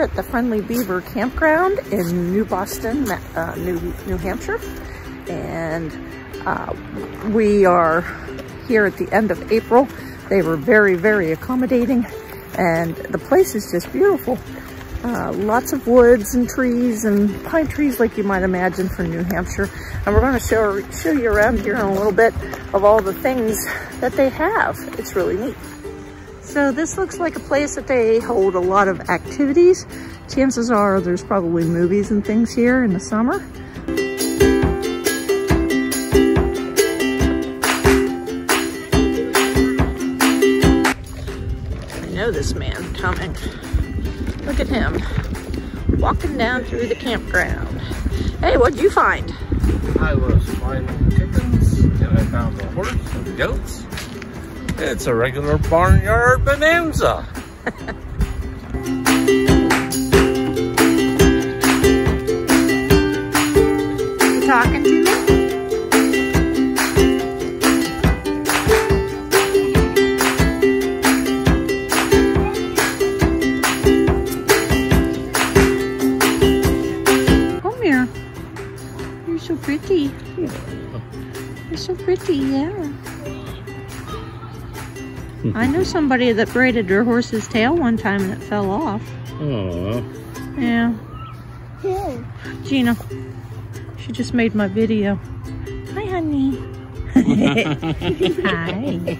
here at the Friendly Beaver Campground in New Boston, uh, New, New Hampshire. And uh, we are here at the end of April. They were very, very accommodating and the place is just beautiful. Uh, lots of woods and trees and pine trees like you might imagine for New Hampshire. And we're going to show, show you around here in a little bit of all the things that they have. It's really neat. So this looks like a place that they hold a lot of activities. Chances are there's probably movies and things here in the summer. I know this man coming. Look at him walking down through the campground. Hey, what'd you find? I was finding chickens and I found a horse and goats it's a regular barnyard bonanza. you talking to me? Come here. You're so pretty. You're so pretty, yeah. I know somebody that braided their horse's tail one time and it fell off. Aww. Yeah. Yeah. Gina. She just made my video. Hi, honey. Hi.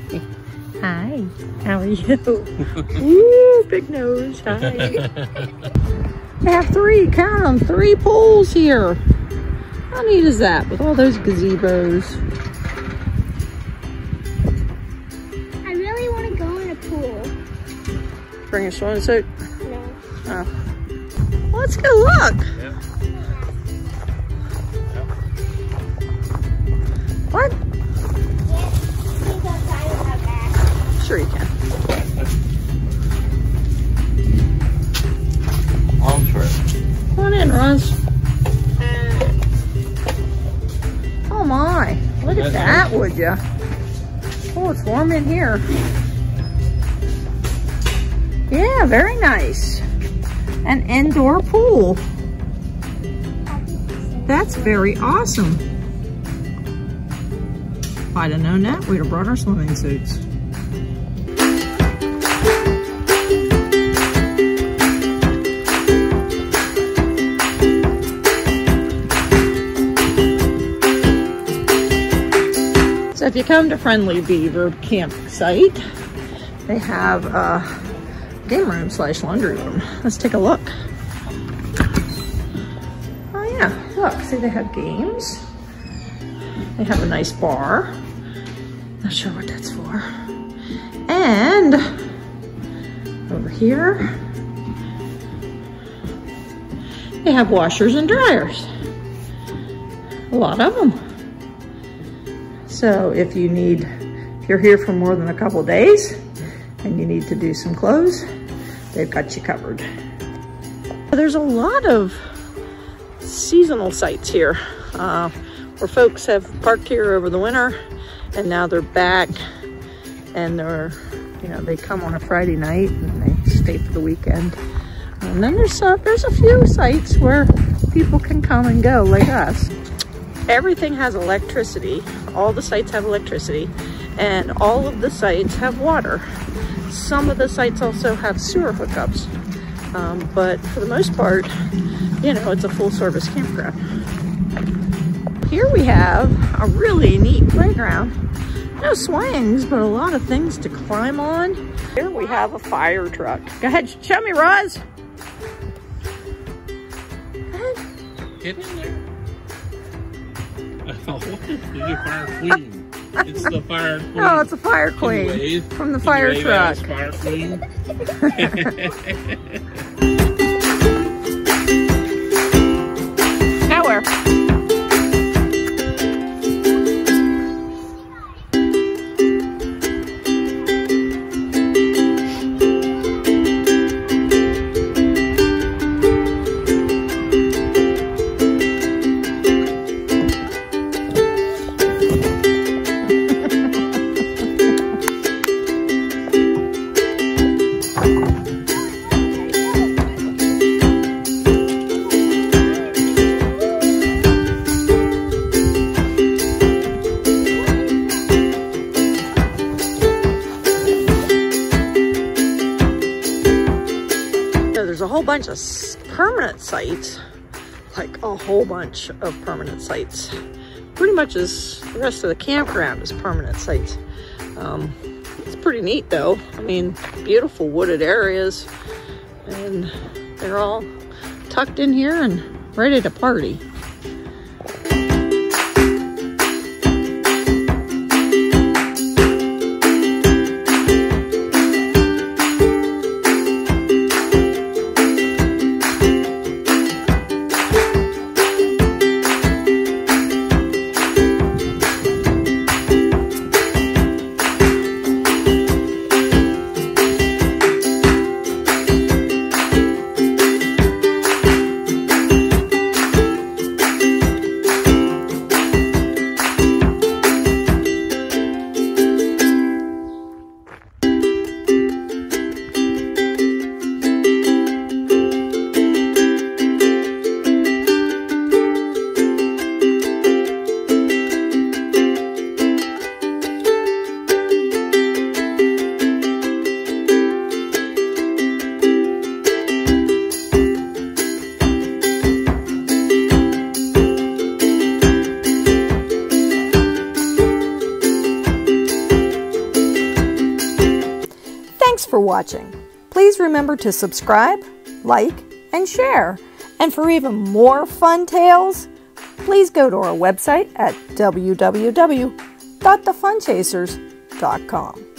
Hi. How are you? Ooh, big nose. Hi. they have three, count them, three pools here. How neat is that with all those gazebos? Bring a swimsuit? No. Oh. Let's go look. Yeah. What? Sure you can. I'll try. Come on in, Roz. Uh, oh my, look at that, would you? Oh, it's warm in here. Yeah, very nice. An indoor pool. That's very awesome. If I'd have known that, we'd have brought our swimming suits. So if you come to Friendly Beaver campsite, they have uh, game room slash laundry room. Let's take a look. Oh yeah, look, see they have games. They have a nice bar. Not sure what that's for. And over here, they have washers and dryers. A lot of them. So if you need, if you're here for more than a couple days and you need to do some clothes, they've got you covered. There's a lot of seasonal sites here uh, where folks have parked here over the winter and now they're back and they're, you know, they come on a Friday night and they stay for the weekend. And then there's, uh, there's a few sites where people can come and go like us. Everything has electricity. All the sites have electricity and all of the sites have water. Some of the sites also have sewer hookups, um, but for the most part, you know, it's a full service campground. Here we have a really neat playground. No swings, but a lot of things to climb on. Here we have a fire truck. Go ahead, show me, Roz. Get in there. Oh, you're fire queen. It's the fire queen. Oh, it's a fire queen from the fire truck. Fire queen. whole bunch of permanent sites, like a whole bunch of permanent sites. Pretty much as the rest of the campground is permanent sites. Um, it's pretty neat though. I mean, beautiful wooded areas and they're all tucked in here and ready to party. For watching. Please remember to subscribe, like, and share. And for even more fun tales, please go to our website at www.thefunchasers.com.